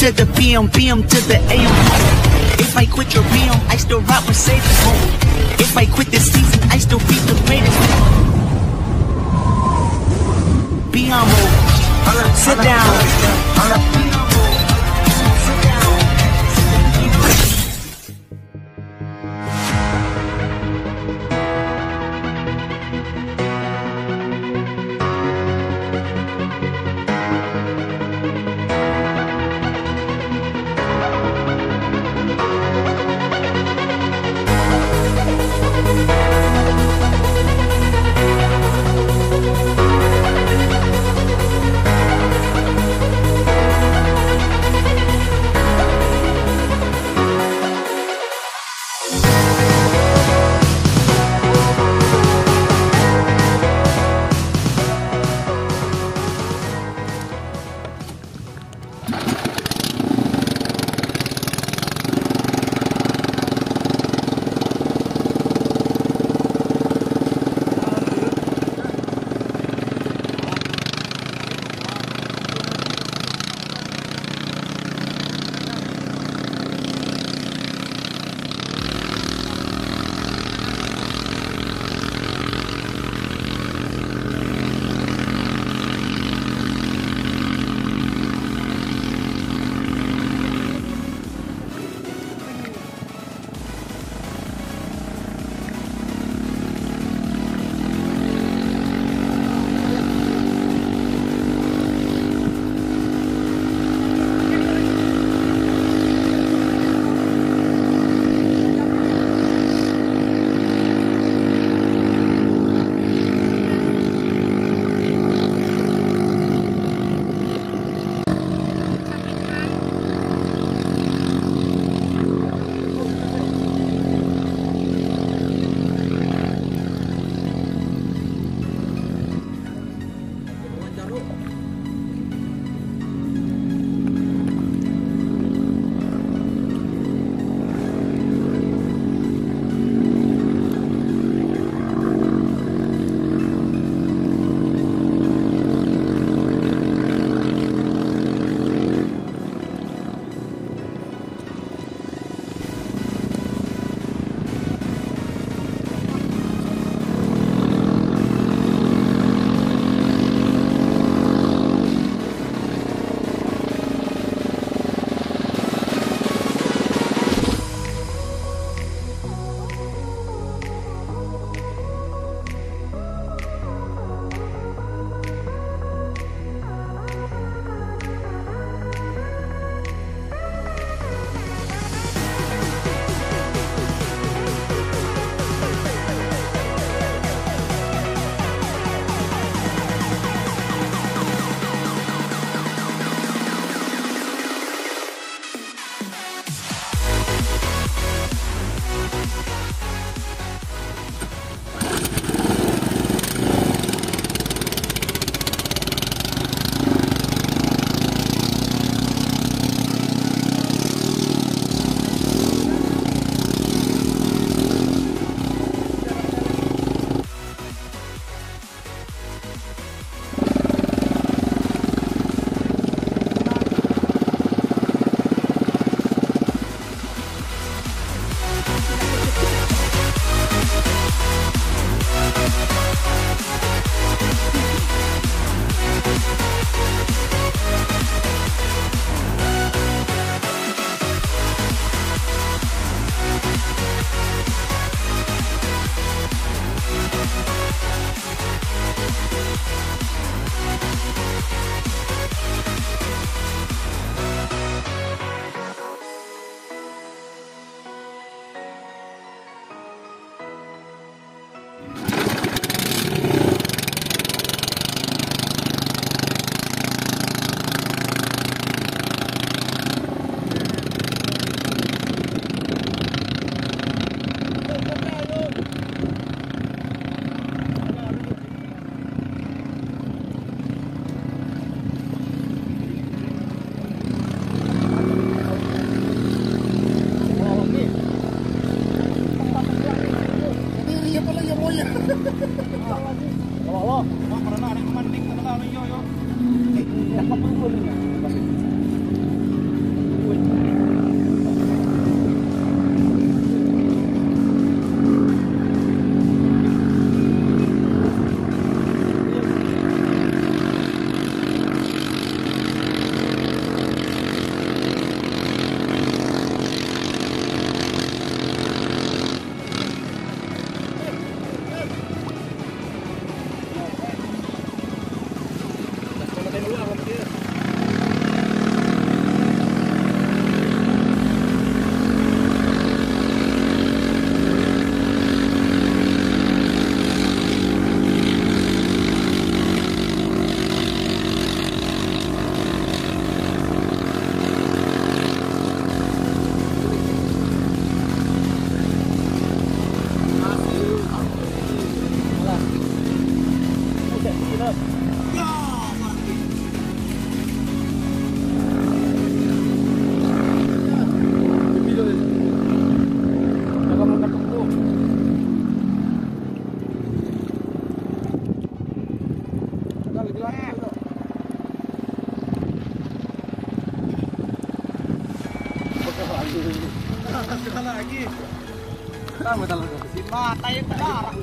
to the PM, PM to the AM. If I quit your BM, I still rock Mercedes. If I quit this season, I still be the greatest. Be humble. Sit down. Sekali lagi. Kita mau tahu. Mata yang tak arah.